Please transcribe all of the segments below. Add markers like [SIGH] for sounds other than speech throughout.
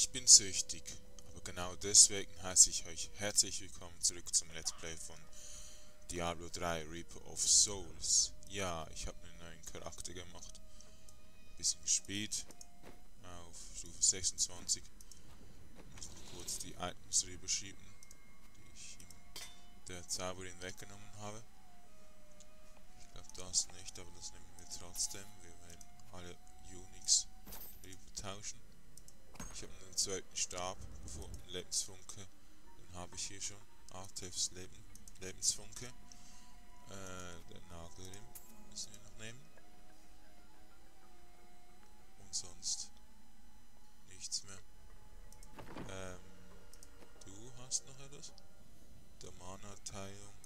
ich bin süchtig, aber genau deswegen heiße ich euch herzlich willkommen zurück zum Let's Play von Diablo 3 Reaper of Souls. Ja, ich habe einen neuen Charakter gemacht, bisschen gespielt, auf Stufe 26. Ich muss noch kurz die Items rüberschieben, die ich ihm der Zauberin weggenommen habe. Ich glaube das nicht, aber das nehmen wir trotzdem. Wir werden alle Unix rüber tauschen. Ich habe einen zweiten Stab gefunden, Lebensfunke. Den habe ich hier schon. Artefs Leben, Lebensfunke. Äh, der Nagelrim müssen wir noch nehmen. Und sonst nichts mehr. Ähm, du hast noch etwas? Der Mana-Teilung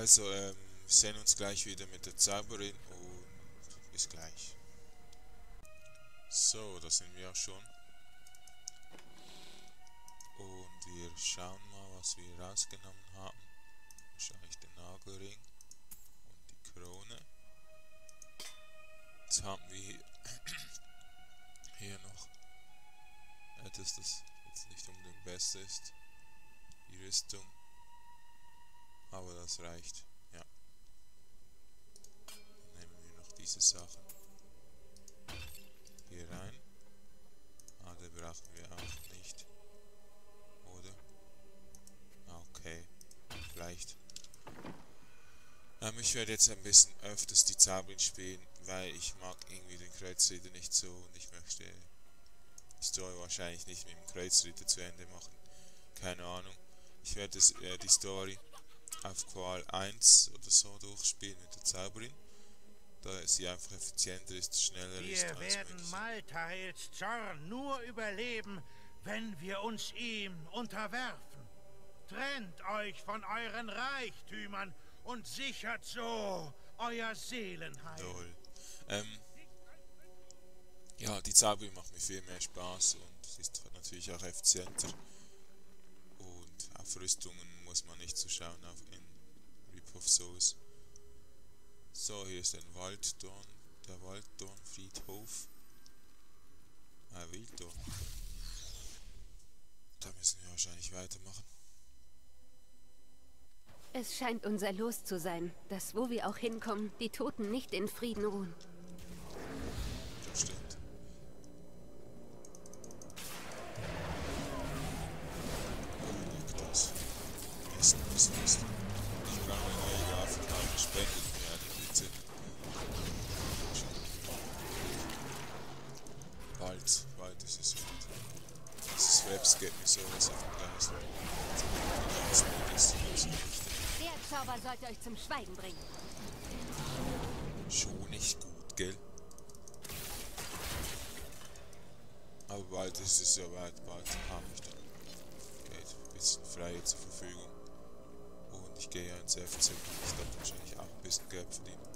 Also, ähm, wir sehen uns gleich wieder mit der Zauberin und bis gleich. So, da sind wir auch schon. Und wir schauen mal, was wir rausgenommen haben. Wahrscheinlich den Nagelring und die Krone. Jetzt haben wir hier, [COUGHS] noch etwas, das jetzt nicht unbedingt besser ist. Die Rüstung. Aber das reicht. Ja. Dann nehmen wir noch diese Sachen hier rein. Ah, den brauchen wir auch nicht. Oder? Okay. Vielleicht. Ähm, ich werde jetzt ein bisschen öfters die Zauberin spielen, weil ich mag irgendwie den Kreuzritter nicht so und ich möchte die Story wahrscheinlich nicht mit dem Kreuzritter zu Ende machen. Keine Ahnung. Ich werde äh, die Story auf Qual 1 oder so durchspielen mit der Zauberin, da sie einfach effizienter ist, schneller Wir ist als werden. Maltails Zorn nur überleben, wenn wir uns ihm unterwerfen. Trennt euch von euren Reichtümern und sichert so euer Seelenheil. Lol. Ähm, ja, die Zauberin macht mir viel mehr Spaß und sie ist natürlich auch effizienter. Und auf Rüstungen muss man nicht so schauen auf in Reap of Souls. So, hier ist ein Walddorn, der Walddornfriedhof. Ah, Wilddorn. Da müssen wir wahrscheinlich weitermachen. Es scheint unser Los zu sein, dass wo wir auch hinkommen, die Toten nicht in Frieden ruhen. Das stimmt. Essen, Essen. Ich brauche eine neue Grafikkarte. Spendet mir bitte. Bald, bald ist es soweit. Dieses Webs geht mir sowas auf ganzen Investigationsberichte. Der Zauber sollte euch zum Schweigen bringen. Schon nicht gut, gell? Aber bald ist es soweit, bald habe ich dann Geld ein bisschen frei zur Verfügung. Und ich gehe ja ins FZ, ich darf wahrscheinlich auch ein bisschen Geld verdienen.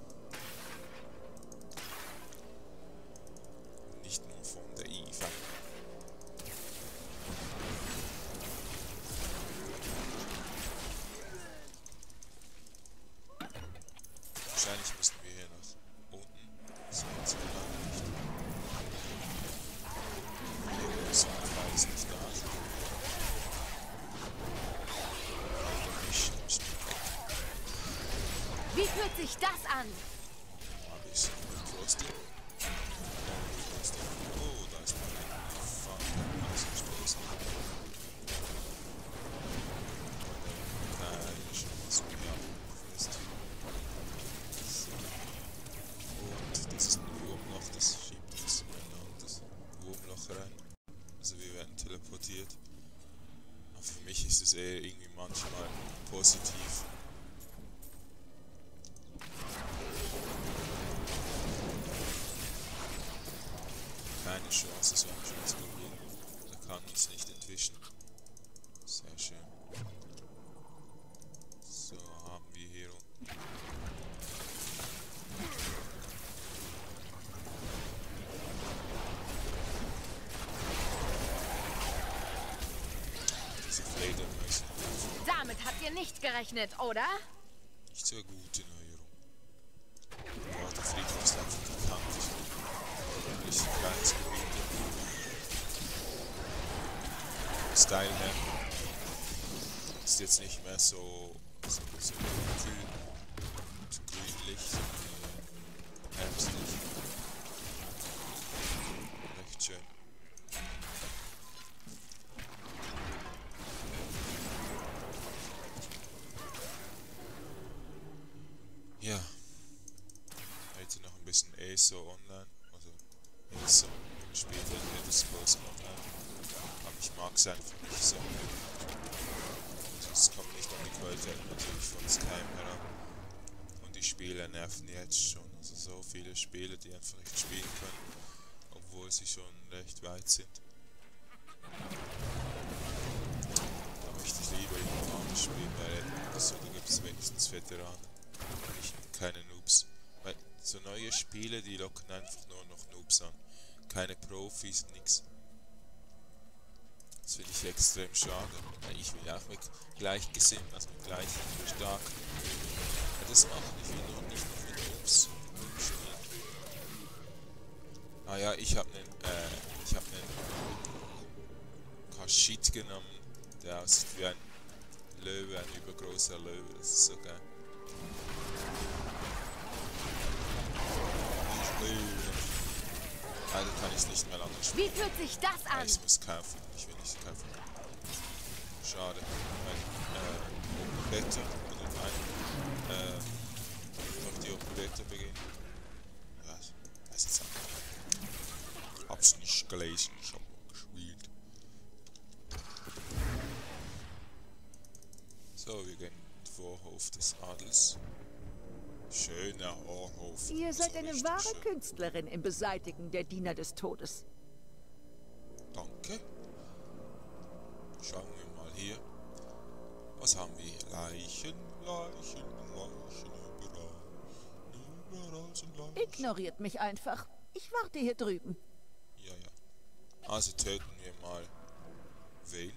Nicht gerechnet, oder? Nicht so gute Neuerung. Boah, der Friedhof ist einfach gigantisch. Wirklich ein kleines Gebiet. Style her. Ist jetzt nicht mehr so, so, so kühl, so grünlich, sondern herbstlich. Recht schön. Ja. Heute noch ein bisschen ESO online. Also ESO spielt halt Elder Scrolls online. Aber ich mag es einfach nicht so. Also es kommt nicht an die Qualität natürlich von Skype heran. Und die Spiele nerven jetzt schon. Also so viele Spiele, die einfach nicht spielen können, obwohl sie schon recht weit sind. Da möchte ich lieber jemand anderes spielen, weil so, da gibt es wenigstens Veteranen. Nicht, keine Noobs. Weil so neue Spiele, die locken einfach nur noch Noobs an. Keine Profis, nix. Das finde ich extrem schade. Ich will auch mit Gleichgesinnten, also mit gleich stark. Ja, das machen ich will nur nicht mit Noobs. Ah ja, ich habe einen, äh, ich habe einen Kaschit genommen, der aussieht wie ein Löwe, ein übergroßer Löwe. Das ist so geil. Leider kann ich es nicht mehr lange spielen. Wie fühlt sich das an? ich muss kaufen. Ich will nicht kaufen. Schade. Mein äh, Open Beta oder mein äh, noch die Open Beta beginnen. Ja, weiß jetzt auch nicht. Hab's nicht gelesen, ich hab nur gespielt. So, wir gehen in den Vorhof des Adels. Schöner Vorhof. Ihr seid eine wahre schön. Künstlerin im Beseitigen der Diener des Todes. Danke. Schauen wir mal hier. Was haben wir? hier? Leichen, Leichen, Leichen, überall. Überall sind Leichen. Ignoriert mich einfach. Ich warte hier drüben. Also töten wir mal. Wen?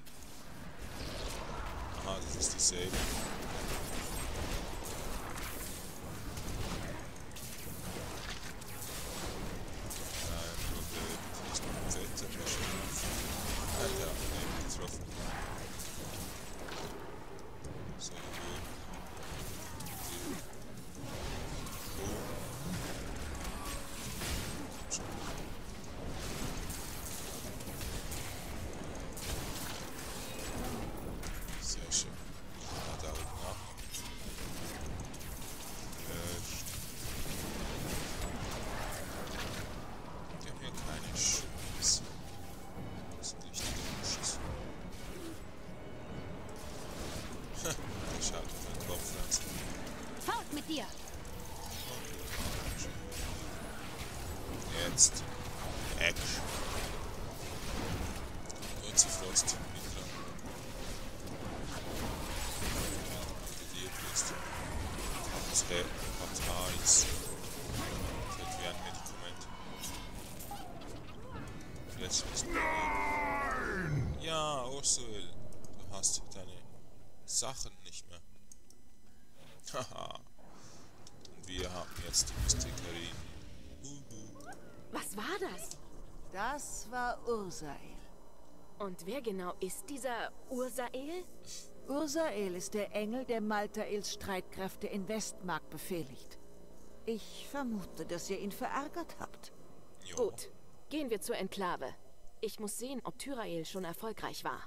Aha, das ist die Hataris. Klingt wie ein Medikament. Verletzungsproblem. Ja, Ursel. Du hast deine Sachen nicht mehr. [LAUGHS] Haha. Und wir haben jetzt die Mystikerin. Uhu. Was war das? Das war Ursael. Und wer genau ist dieser Ursael? [LAUGHS] Ursael ist der Engel, der Maltaels Streitkräfte in Westmark befehligt. Ich vermute, dass ihr ihn verärgert habt. Jo. Gut, gehen wir zur Enklave. Ich muss sehen, ob Tyrael schon erfolgreich war.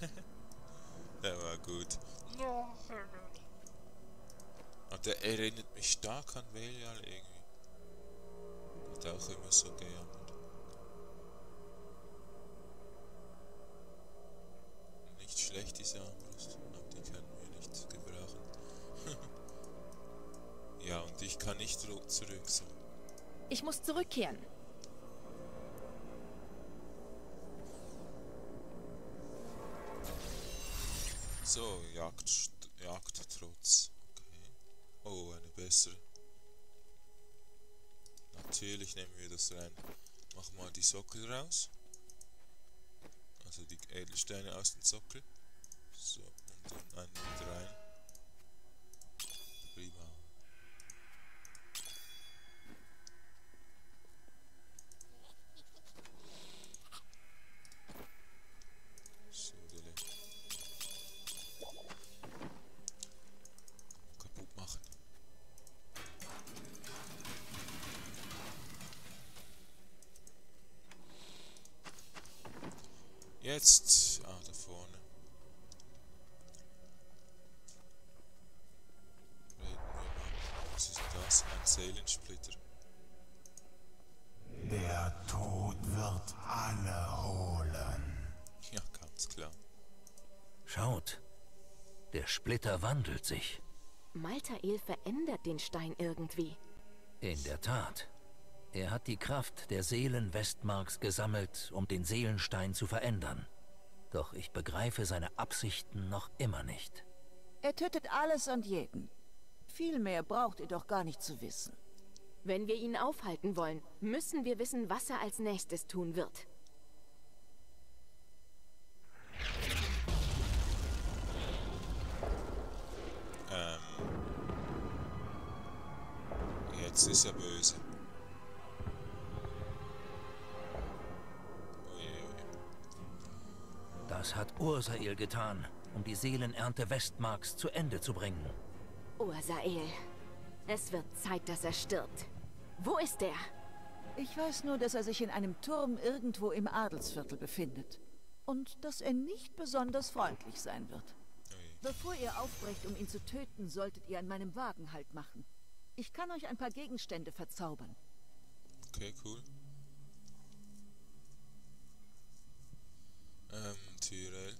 [LAUGHS] Der war gut. Und der erinnert mich stark an Belial irgendwie. Hat auch immer so gejammert. Diese Armbrust, aber die können wir nicht gebrauchen. [LAUGHS] ja, und ich kann nicht zurück so. Ich muss zurückkehren. So, Jagd, Jagdtrotz. Okay. Oh, eine bessere. Natürlich nehmen wir das rein. Mach mal die Sockel raus. Also die Edelsteine aus dem Sockel. So, Und einen mit rein. Prima. So, Dille. Kaputt machen. Jetzt, Splitter wandelt sich. Maltael verändert den Stein irgendwie. In der Tat. Er hat die Kraft der Seelen Westmarks gesammelt, um den Seelenstein zu verändern. Doch ich begreife seine Absichten noch immer nicht. Er tötet alles und jeden. Viel mehr braucht ihr doch gar nicht zu wissen. Wenn wir ihn aufhalten wollen, müssen wir wissen, was er als nächstes tun wird. Jetzt ist er böse. Uiuiui. Das hat Ursael getan, um die Seelenernte Westmarks zu Ende zu bringen. Ursael. Es wird Zeit, dass er stirbt. Wo ist er? Ich weiß nur, dass er sich in einem Turm irgendwo im Adelsviertel befindet. Und dass er nicht besonders freundlich sein wird. Bevor ihr aufbrecht, um ihn zu töten, solltet ihr an meinem Wagen Halt machen. Ich kann euch ein paar Gegenstände verzaubern. Okay, cool. Ähm, Tyrell.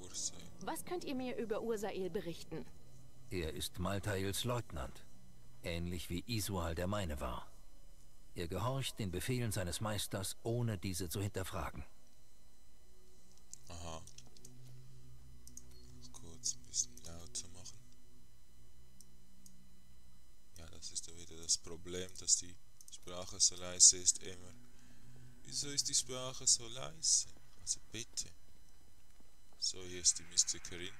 Ursay. Was könnt ihr mir über Ursael berichten? Er ist Maltails Leutnant, ähnlich wie Isual der meine war. Er gehorcht den Befehlen seines Meisters, ohne diese zu hinterfragen. Aha. Kurz ein bisschen lauter machen. Ja, das ist ja wieder das Problem, dass die Sprache so leise ist immer. Wieso ist die Sprache so leise? Also bitte. So, hier ist die Mystikerin.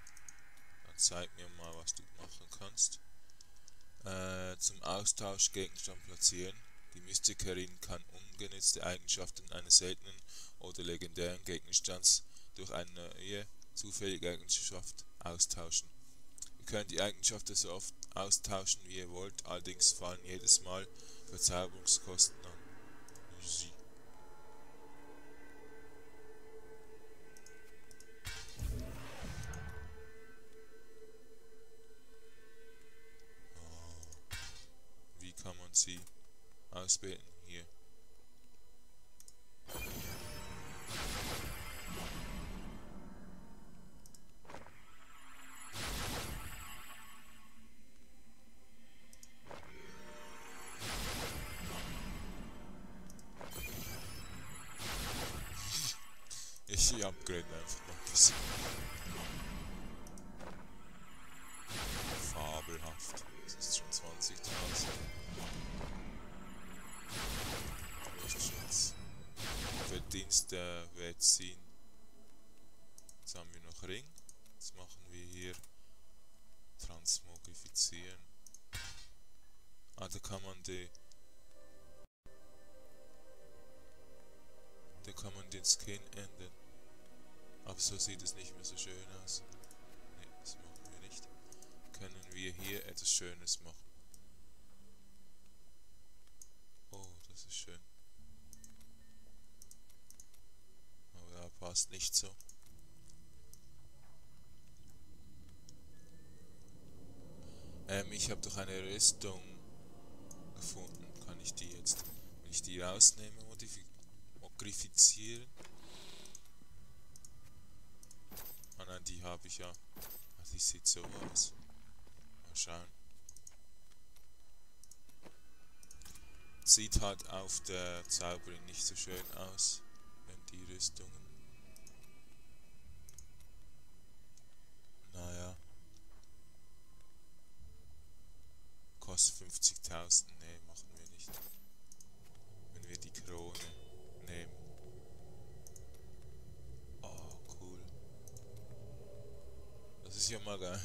Dann zeig mir mal, was du machen kannst. Äh, zum Austausch Gegenstand platzieren. Die Mystikerin kann ungenutzte Eigenschaften eines seltenen oder legendären Gegenstands durch eine neue zufällige Eigenschaft austauschen. Ihr könnt die Eigenschaften so oft austauschen, wie ihr wollt, allerdings fallen jedes Mal Verzauberungskosten an. Jetzt haben wir noch Ring. Jetzt machen wir hier Transmogrifizieren. Ah, da kann man die Da kann man den Skin ändern. Aber so sieht es nicht mehr so schön aus. Ne, das machen wir nicht. Können wir hier etwas Schönes machen. Oh, das ist schön. Aber ja, passt nicht so. Ähm, ich habe doch eine Rüstung gefunden. Kann ich die jetzt, wenn ich die rausnehme, modifizieren? Ah nein, die habe ich ja. Ah, die sieht so aus. Mal schauen. Sieht halt auf der Zauberin nicht so schön aus, wenn die Rüstungen. draußen. Ne, machen wir nicht. Wenn wir die Krone nehmen. Oh, cool. Das ist ja mal geil.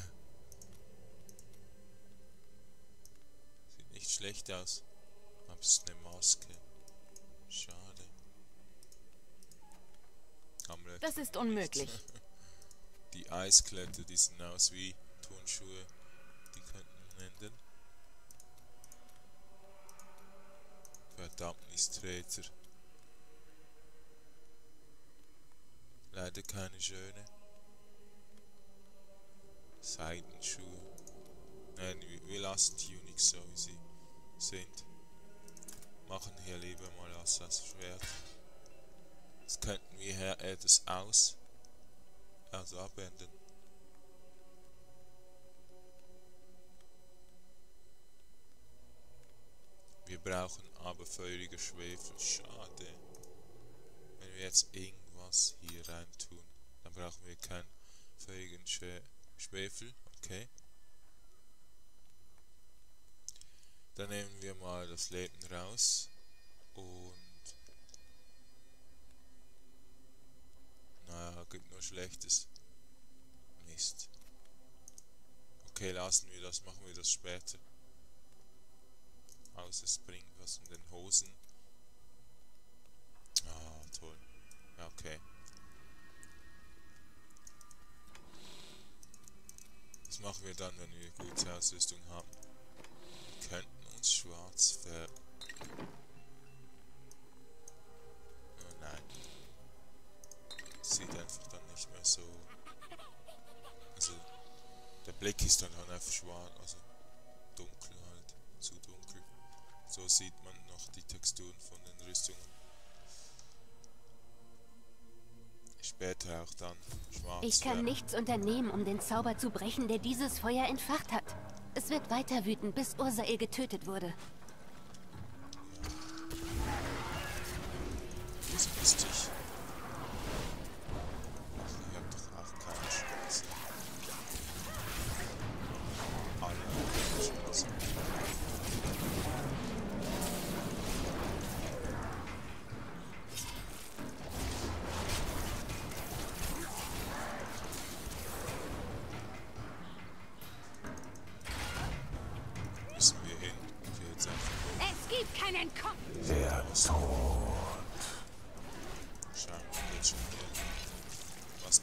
Sieht nicht schlecht aus. Aber es ist eine Maske. Schade. Hamlet. Das ist unmöglich. [LAUGHS] die Eiskletter, die sind aus wie Turnschuhe. Die könnten man nennen. Verdammnisträter. Leider keine schöne. Seitenschuhe. Nein, wir, lassen die Unix so wie sie sind. Machen hier lieber mal als das Schwert. Jetzt könnten wir hier etwas aus. Also abwenden. Brauchen aber feurige Schwefel. Schade. Wenn wir jetzt irgendwas hier rein tun, dann brauchen wir keinen feurigen Schwe Schwefel. Okay. Dann nehmen wir mal das Leben raus und naja, gibt nur Schlechtes. Mist. Okay, lassen wir das, machen wir das später. Außer es bringt was in den Hosen. Ah, toll. Okay. Das machen wir dann, wenn wir gute Ausrüstung haben. Wir könnten uns schwarz färben. Oh nein. Sieht einfach dann nicht mehr so. Also, der Blick ist dann halt einfach schwarz, also dunkel. So sieht man noch die Texturen von den Rüstungen. Später auch dann schwarz. Ich kann färben. nichts unternehmen, um den Zauber zu brechen, der dieses Feuer entfacht hat. Es wird weiter wüten, bis Ursael getötet wurde. Das ist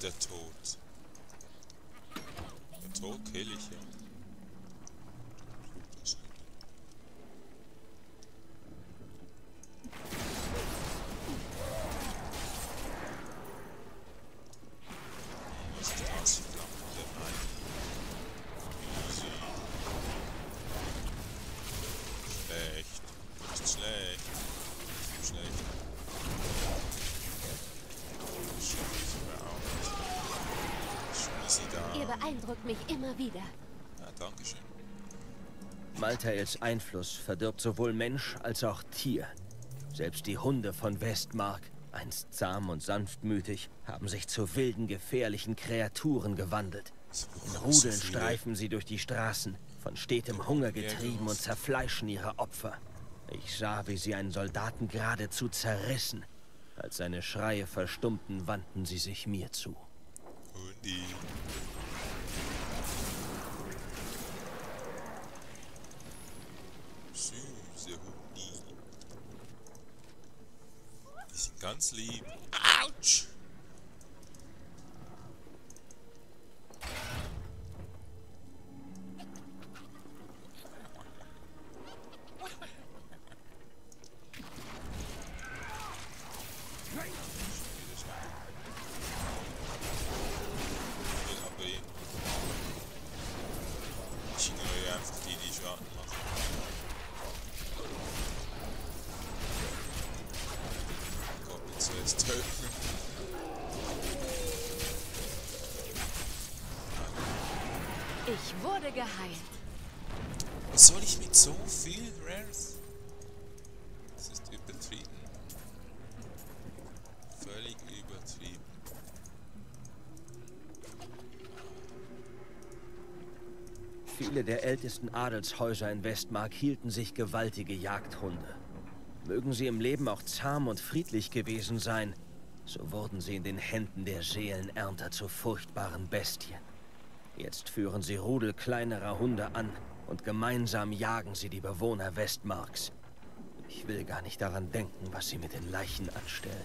der Tod? Der Tod kill ich ja. Beeindruckt mich immer wieder. Ja, Dankeschön. Maltaels Einfluss verdirbt sowohl Mensch als auch Tier. Selbst die Hunde von Westmark, einst zahm und sanftmütig, haben sich zu wilden, gefährlichen Kreaturen gewandelt. In Rudeln streifen sie durch die Straßen, von stetem Hunger getrieben und zerfleischen ihre Opfer. Ich sah, wie sie einen Soldaten geradezu zerrissen. Als seine Schreie verstummten, wandten sie sich mir zu. Hundi. Süße Hundi. Die sind ganz lieb. Autsch! will aber ihn. Ich ignoriere einfach die, die Schaden machen. Goblin zuerst töten. Ich wurde geheilt. Was soll ich mit so viel Rares? Das ist übertrieben. Völlig übertrieben. Viele der ältesten Adelshäuser in Westmark hielten sich gewaltige Jagdhunde. Mögen sie im Leben auch zahm und friedlich gewesen sein, so wurden sie in den Händen der Seelenernter zu furchtbaren Bestien. Jetzt führen sie Rudel kleinerer Hunde an und gemeinsam jagen sie die Bewohner Westmarks. Ich will gar nicht daran denken, was sie mit den Leichen anstellen.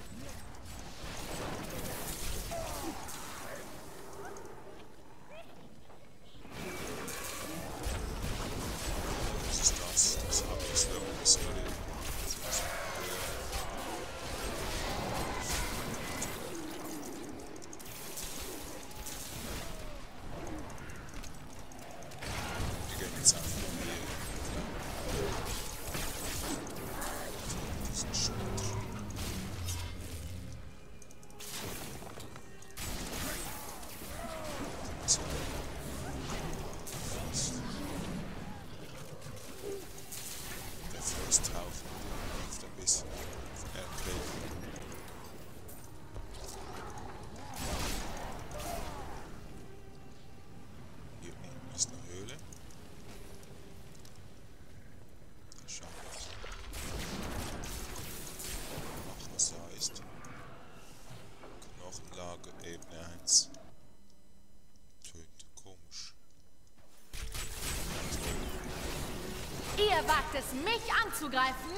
Ihr wagt es, mich anzugreifen?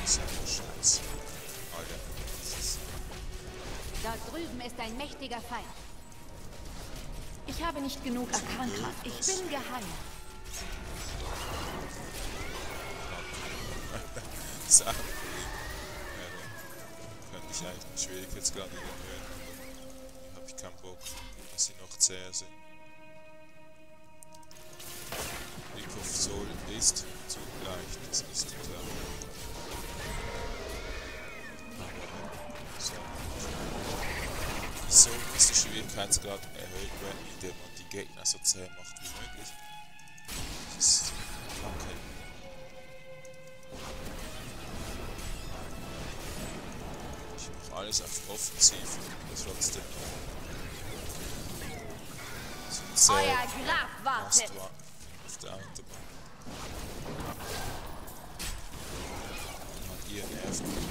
Das ist einfach scheiße. Alter, das ist Dort drüben ist ein mächtiger Feind. Ich habe nicht genug Arkankraft. Ich bin geheim. Sachen. Ja, könnte ich eigentlich Schwierigkeitsgrad wieder erhöhen. Habe ich keinen Bock, dass sie noch zäher sind. League of Soul ist zu leicht, das ist klar. So. So ist der Schwierigkeitsgrad erhöht werden, indem man die Gegner so zäh macht wie möglich. Das ist kacke. Ich mache alles auf offensiv, aber trotzdem. Sind sehr Euer Grab wartet. Last war auf der Autobahn. Und ihr nervt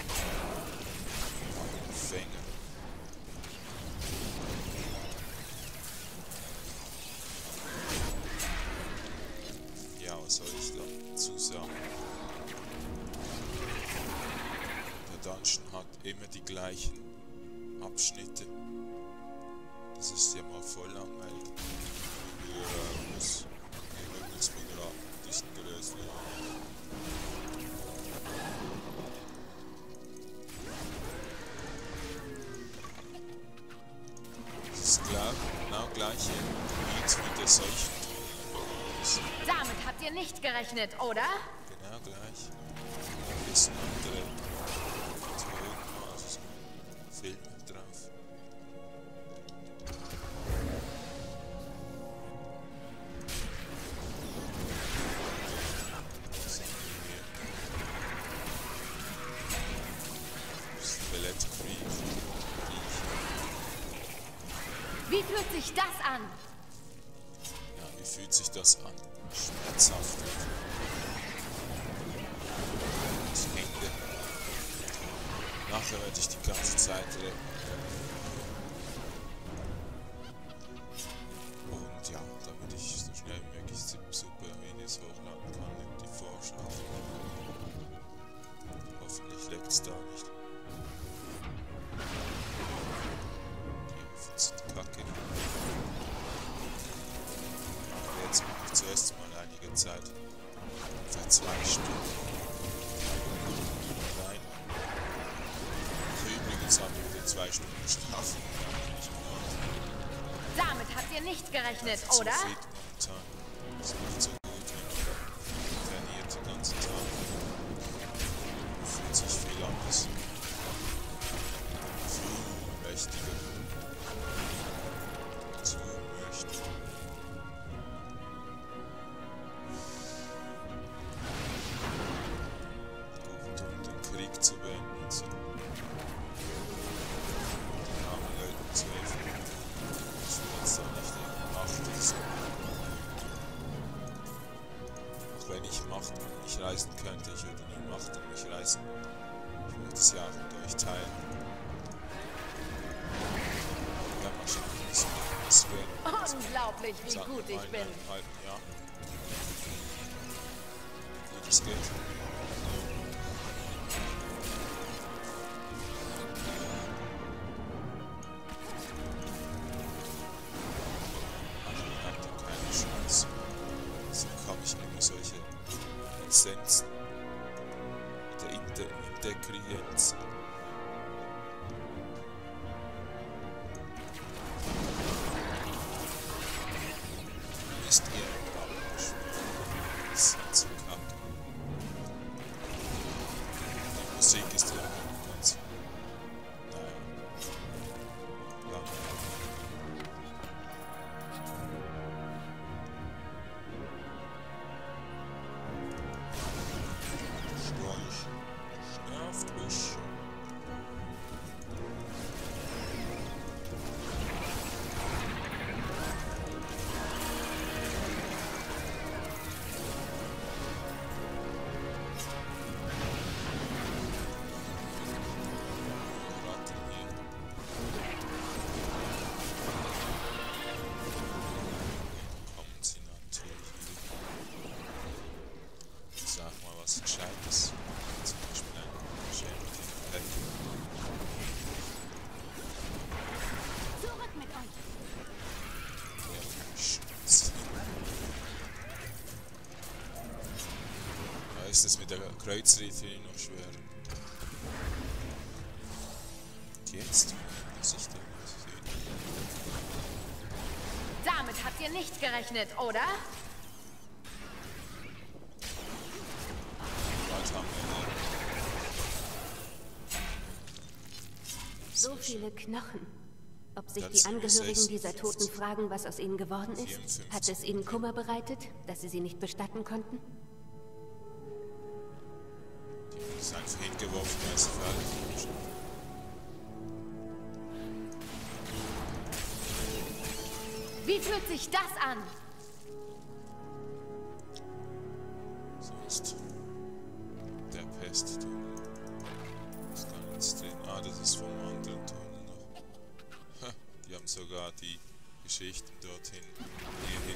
gleiche Gebiet wie der. Damit habt ihr nicht gerechnet, oder? Genau gleich. Ein bisschen andere sich das an? Ja, wie fühlt sich das an? Schmerzhaft. Das Ende. Nachher werde ich die ganze Zeit Für zwei Stunden. Nein. Ich übrigens habe ich wieder zwei Stunden bin Damit habt ihr nicht gerechnet, oder? momentan. Das macht so unglaublich, wie Sag gut ich bin. halben Jahr. Wie das geht. Da ist es mit der Kreuzritter noch schwer. Und jetzt muss ich den sehen. Damit habt ihr nicht gerechnet, oder? So viele Knochen. Ob sich die Angehörigen dieser Toten fragen, was aus ihnen geworden ist? 54. Hat es ihnen Kummer bereitet, dass sie sie nicht bestatten konnten? Es einfach hingeworfen, weil sie fertig sind. Wie fühlt sich das an? So ist der Pesttunnel. Ist gar nichts drin. Ah, das ist vom anderen Tunnel noch. Ha, die haben sogar die Geschichten dorthin, hierhin